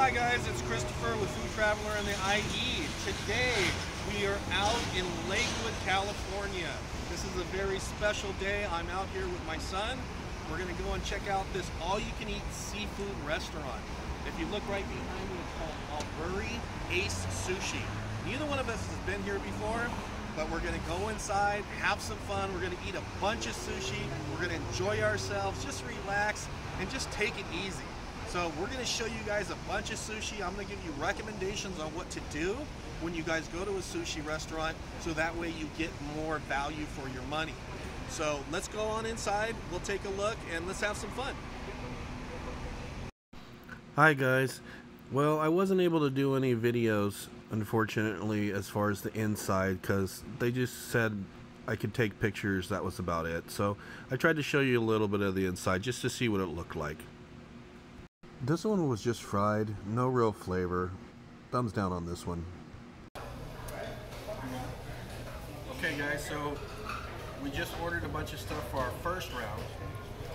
Hi guys, it's Christopher with Food Traveler and the IE. Today we are out in Lakewood, California. This is a very special day. I'm out here with my son. We're gonna go and check out this all-you-can-eat seafood restaurant. If you look right behind me, it's called Alburi Ace Sushi. Neither one of us has been here before, but we're gonna go inside, have some fun. We're gonna eat a bunch of sushi. We're gonna enjoy ourselves, just relax, and just take it easy. So we're gonna show you guys a bunch of sushi. I'm gonna give you recommendations on what to do when you guys go to a sushi restaurant so that way you get more value for your money. So let's go on inside, we'll take a look, and let's have some fun. Hi guys. Well, I wasn't able to do any videos, unfortunately, as far as the inside, because they just said I could take pictures, that was about it. So I tried to show you a little bit of the inside, just to see what it looked like. This one was just fried, no real flavor. Thumbs down on this one. Okay guys, so we just ordered a bunch of stuff for our first round.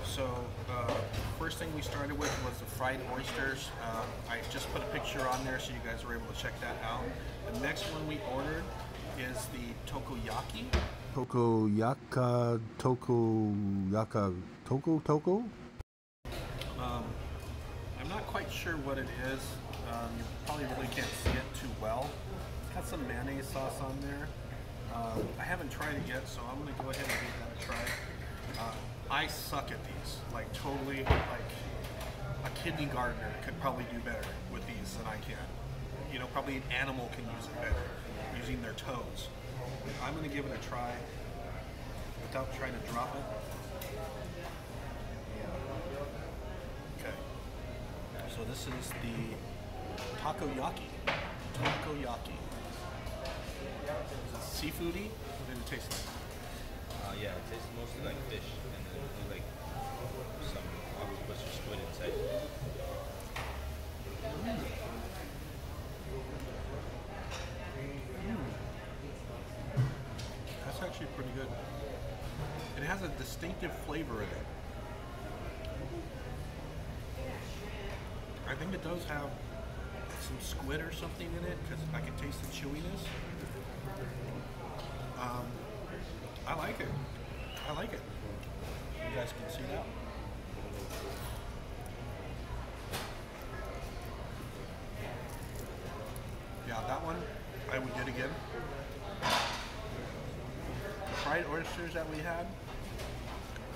So uh, first thing we started with was the fried oysters. Uh, I just put a picture on there so you guys were able to check that out. The next one we ordered is the tokoyaki. Tokoyaka, Tokoyaka, Toko Toko? Sure what it is. Um, you probably really can't see it too well. It's got some mayonnaise sauce on there. Um, I haven't tried it yet, so I'm gonna go ahead and give that a try. Uh, I suck at these, like totally, like a kindergartner could probably do better with these than I can. You know, probably an animal can use it better, using their toes. I'm gonna give it a try without trying to drop it. Okay. So this is the takoyaki. Takoyaki. Is it seafoody? What did it taste like? Uh, yeah, it tastes mostly like fish, and then there's like some octopus or squid inside. That's actually pretty good. It has a distinctive flavor in it. I think it does have some squid or something in it because I can taste the chewiness. Um, I like it. I like it. You guys can see that. Yeah, that one I would get again. The fried oysters that we had,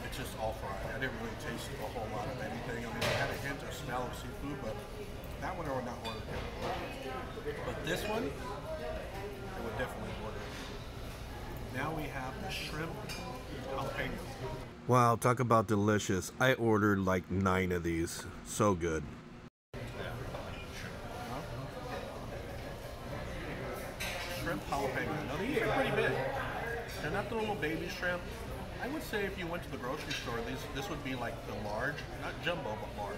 it's just all fried. I didn't really taste a whole lot of anything. I mean, I had a hint of smell of seafood, but that one I would not order again. But this one, I would definitely order. Now we have the shrimp jalapeno. Wow, talk about delicious. I ordered like nine of these. So good. Shrimp jalapeno. Now these are pretty big. They're not the little baby shrimp. I would say if you went to the grocery store, these this would be like the large, not jumbo, but large.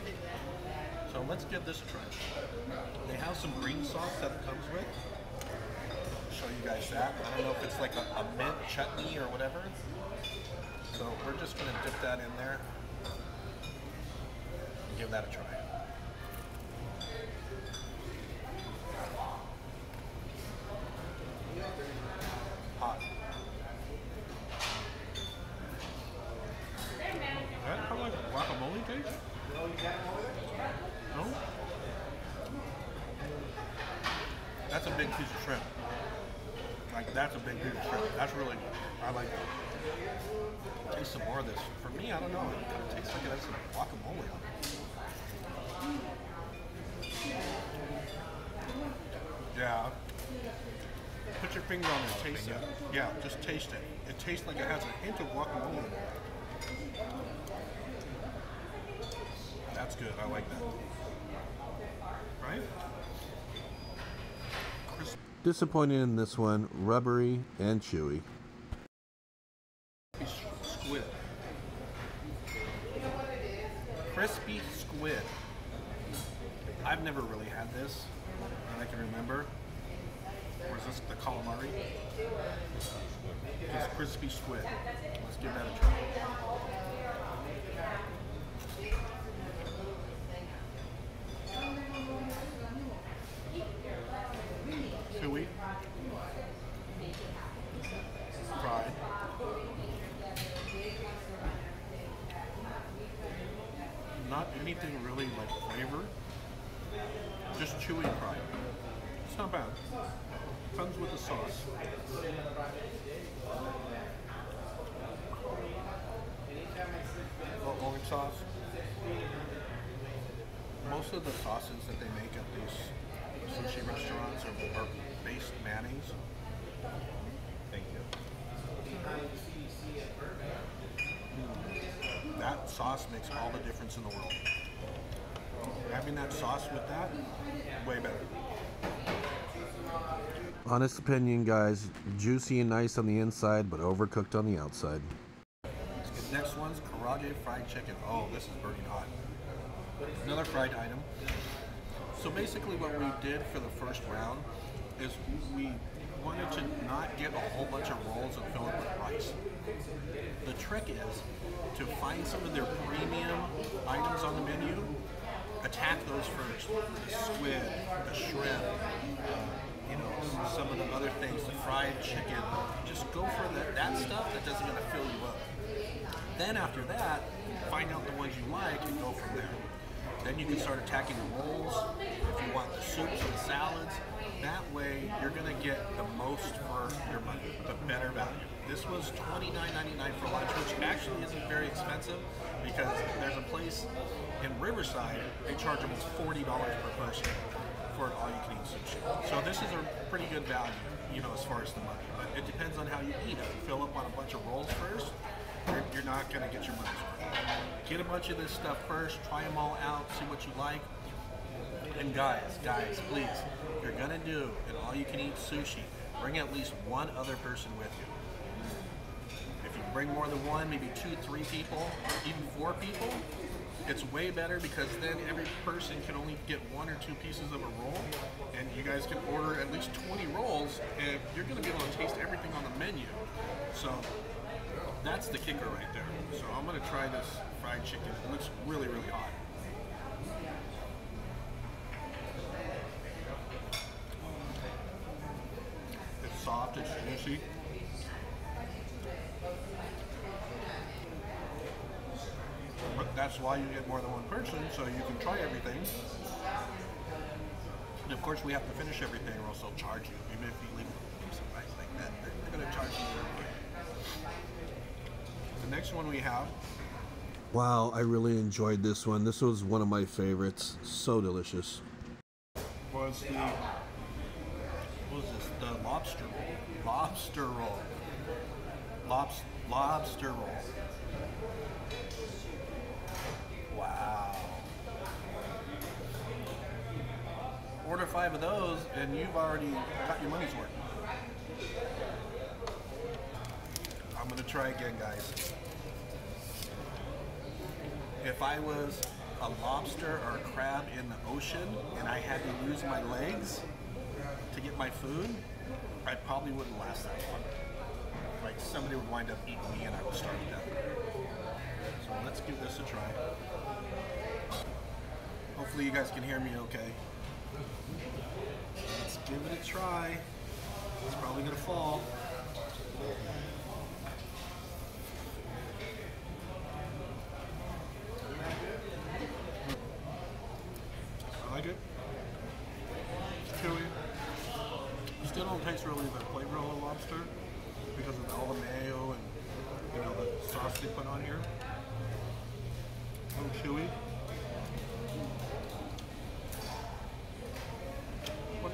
So let's give this a try. They have some green sauce that it comes with. Show you guys that. I don't know if it's like a, a mint chutney or whatever. So we're just gonna dip that in there and give that a try. Hot. That kind of like guacamole taste? No? That's a big piece of shrimp. Like, that's a big piece of shrimp. That's really good. I like that. Taste some more of this. For me, I don't know. It kind of tastes like it has some guacamole on it. Yeah. Put your finger on it. Taste it. Yeah, just taste it. It tastes like it has a hint of guacamole. That's good. I like that. Right? Disappointed in this one, rubbery and chewy. squid. Crispy squid. I've never really had this that I can remember. Or is this the calamari? It's crispy squid. Let's give that a try. Chewy. Fried. Not anything really like flavor. Just chewy pride. It's not bad. Comes with the sauce. But orange sauce. Most of the sauces that they make at these sushi restaurants are, are based mayonnaise. Thank you. That sauce makes all the difference in the world. Having that sauce with that, way better. Honest opinion, guys. Juicy and nice on the inside, but overcooked on the outside. Next one's karaage fried chicken. Oh, this is burning hot. Another fried item. So basically, what we did for the first round is we wanted to not get a whole bunch of rolls and fill it with rice. The trick is to find some of their premium items on the menu, attack those first. The squid, the shrimp, uh, you know, some of the other things, the fried chicken. Just go for the, that stuff that doesn't going to fill you up. Then after that, find out the ones you like and go from there. Then you can start attacking the rolls, if you want the soups and salads. That way, you're gonna get the most for your money, the better value. This was $29.99 for lunch, which actually isn't very expensive because there's a place in Riverside, they charge almost $40 per person for an all-you-can-eat sushi. So this is a pretty good value, you know, as far as the money. But it depends on how you eat it. Fill up on a bunch of rolls first, you're, you're not going to get your money's worth. Get a bunch of this stuff first, try them all out, see what you like. And guys, guys, please, if you're to do an all-you-can-eat sushi, bring at least one other person with you. If you bring more than one, maybe two, three people, even four people, it's way better because then every person can only get one or two pieces of a roll, and you guys can order at least 20 rolls, and you're to be able to taste everything on the menu. So that's the kicker right there. So I'm gonna try this fried chicken. It looks really, really hot. It's soft, it's juicy. But that's why you get more than one person, so you can try everything. And of course we have to finish everything or else they'll charge you. Even if you leave next one we have. Wow, I really enjoyed this one. This was one of my favorites. So delicious. Was the what was this? The lobster roll. Lobster roll. Lobs, lobster roll. Wow. Order five of those, and you've already got your money's worth. I'm gonna try again, guys. If I was a lobster or a crab in the ocean and I had to use my legs to get my food, I probably wouldn't last that long. Like somebody would wind up eating me and I would starve to death. So let's give this a try. Hopefully you guys can hear me okay. Let's give it a try. It's probably gonna fall. I like it. It's chewy. You still don't taste really the flavor of the lobster because of all the mayo and you know the sauce they put on here. A little chewy. But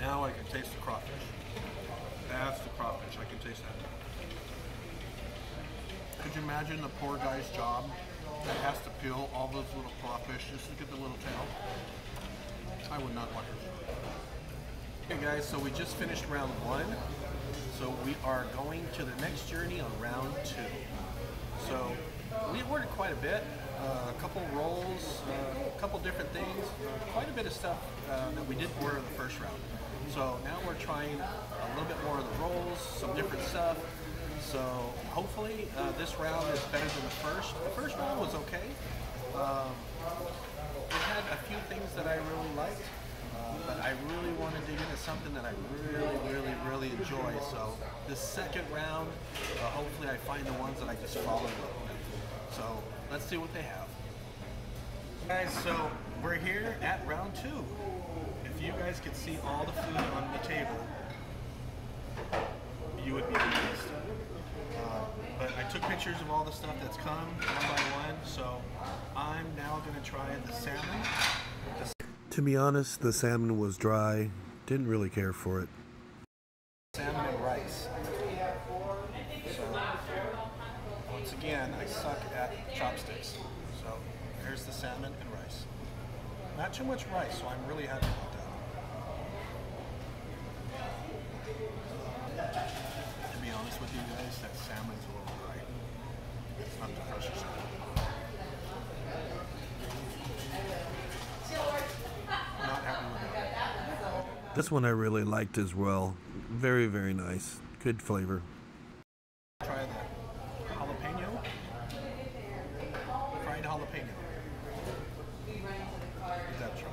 Now I can taste the crawfish. That's the crawfish. I can taste that. Could you imagine the poor guy's job that has to peel all those little crawfish just to get the little tail? I would not want to. Okay guys, so we just finished round one. So we are going to the next journey on round two. So we ordered quite a bit, uh, a couple rolls, uh, a couple different things, bit of stuff uh, that we did order in the first round. So now we're trying a little bit more of the rolls, some different stuff. So hopefully uh, this round is better than the first. The first round was okay. Um, it had a few things that I really liked, uh, but I really want to dig into something that I really, really, really enjoy. So the second round, uh, hopefully I find the ones that I just follow. So let's see what they have. Guys, so we're here at round two. If you guys could see all the food on the table, you would be amazed. Uh, but I took pictures of all the stuff that's come one by one, so I'm now going to try the salmon. To be honest, the salmon was dry. Didn't really care for it. salmon and rice. So, once again, I suck at chopsticks. So, there's the salmon and rice. Not too much rice, so I'm really happy about that. To be honest with you guys, that salmon's a little dry. It's not the freshest. This one I really liked as well. Very, very nice. Good flavor. Try the jalapeno. Fried jalapeno. Give that a try.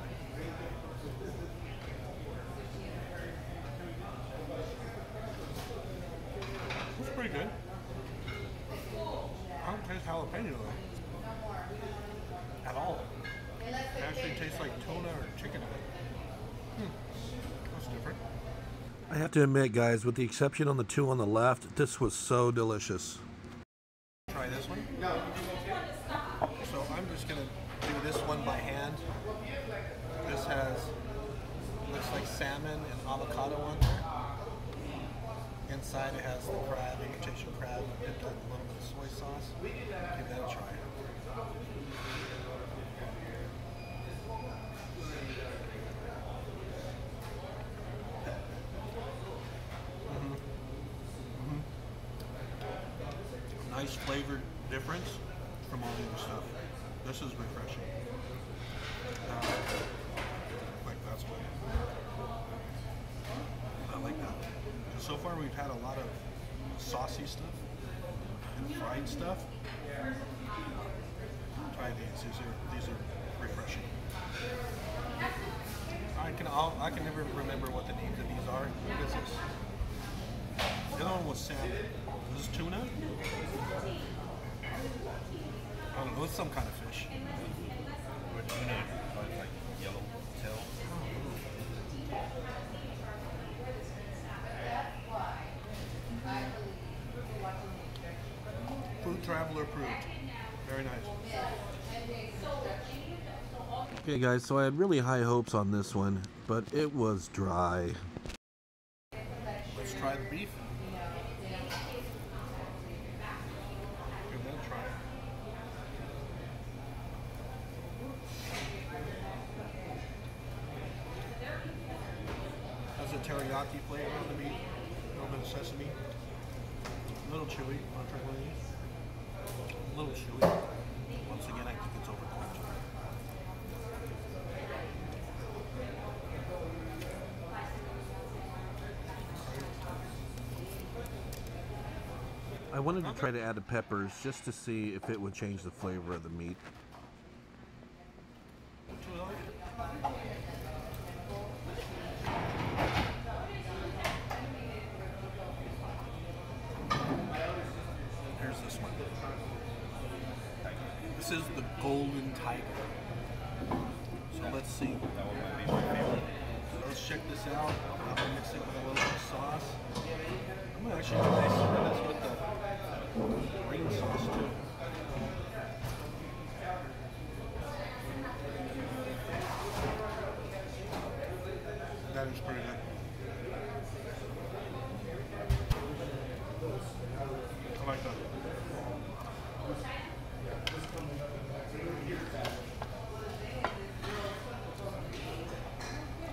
It's pretty good. I don't taste jalapeno. At all. It actually tastes like tuna or chicken. Hmm. That's different. I have to admit, guys, with the exception on the two on the left, this was so delicious. try this one. So I'm just gonna do this one by hand. This has looks like salmon and avocado on there. Inside it has the crab, imitation crab, dipped in a little bit of soy sauce. Give that a try. Nice flavor difference from all the other stuff. This is refreshing. Uh, like that's good. I like that. So far we've had a lot of saucy stuff and fried stuff. Try these. These are these are refreshing. I can I'll, I can never remember what the names of these are. What is this? The other one was salmon. Is this tuna? I don't know. It's some kind of fish. Or tuna, or like yellow tail. Food traveler approved. Very nice. Okay, guys, so I had really high hopes on this one, but it was dry. Let's try the beef. Give that a try. Has a teriyaki flavor on the meat. A little bit of sesame. A little chewy. Want to try one of these? A little chewy. Once again, I think it's overcooked. I wanted to try to add the peppers just to see if it would change the flavor of the meat. Two of those? Here's this one. This is the Golden Tiger. So let's see. That one might be my favorite. So let's check this out. I'm gonna mix it with a little bit of sauce. I'm gonna actually mix this with the green sauce too. That is pretty good. I like that.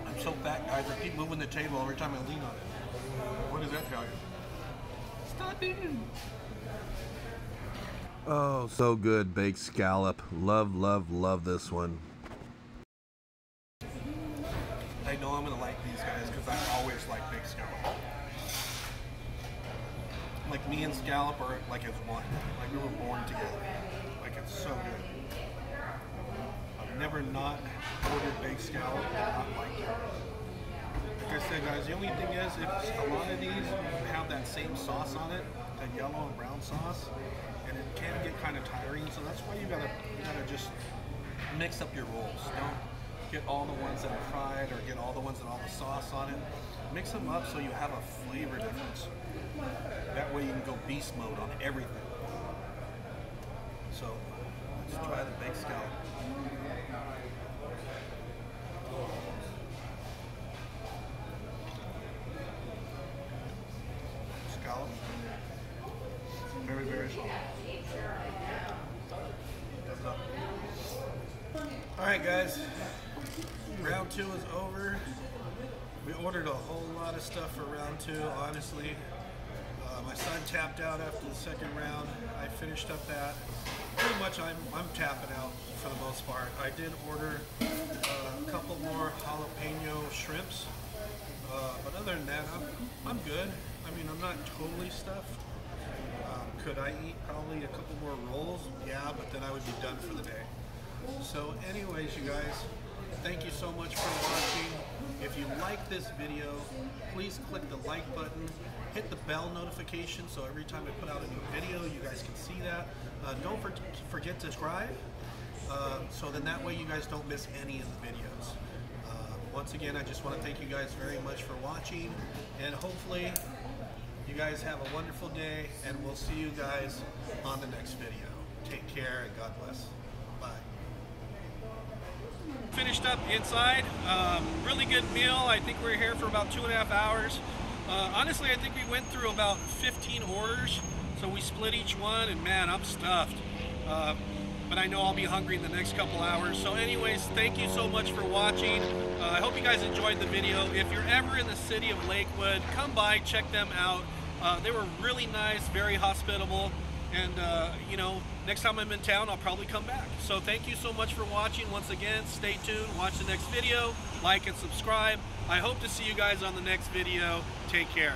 I'm so fat, guys. I keep moving the table every time I lean on it. What does that tell you? Stop eating. Oh, so good, baked scallop. Love, love, love this one. I know I'm gonna like these guys because I always like big scallop. Like me and scallop are like as one. Like we were born together. Like it's so good. I've never not ordered baked scallop and not liked it. Like I said, guys, the only thing is, if a lot of these have that same sauce on it, that yellow and brown sauce, and it can get kind of tiring. So that's why you gotta you gotta just mix up your rolls. Don't get all the ones that are fried or get all the ones that all the sauce on it. Mix them up so you have a flavor difference. That way you can go beast mode on everything. So let's try the baked scallop. Very, very soft. Thumbs up. All right, guys. Round two is over. We ordered a whole lot of stuff for round two, honestly. Uh, my son tapped out after the second round. I finished up that. Pretty much I'm, I'm tapping out for the most part. I did order uh, a couple more jalapeno shrimps. Uh, but other than that, I'm, I'm good. I mean, I'm not totally stuffed. Um, could I eat probably a couple more rolls? Yeah, but then I would be done for the day. So anyways, you guys, thank you so much for watching. If you like this video, please click the like button, hit the bell notification so every time I put out a new video, you guys can see that. Uh, don't for- forget to subscribe, uh, so then that way you guys don't miss any of the videos. Uh, once again, I just want to thank you guys very much for watching, and hopefully you guys have a wonderful day, and we'll see you guys on the next video. Take care, and God bless. Finished up inside. Um, really good meal. I think we are here for about two and a half hours. Uh, honestly, I think we went through about 15 orders, so we split each one, and man, I'm stuffed. Uh, but I know I'll be hungry in the next couple hours. So anyways, thank you so much for watching. Uh, I hope you guys enjoyed the video. If you're ever in the city of Lakewood, come by, check them out. Uh, they were really nice, very hospitable. And, uh, you know, next time I'm in town, I'll probably come back. So thank you so much for watching. Once again, stay tuned, watch the next video, like and subscribe. I hope to see you guys on the next video. Take care.